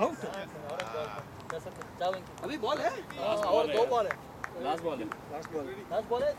out अभी ball है और दो बॉल है लास्ट बॉल है लास्ट बॉल लास्ट बॉल है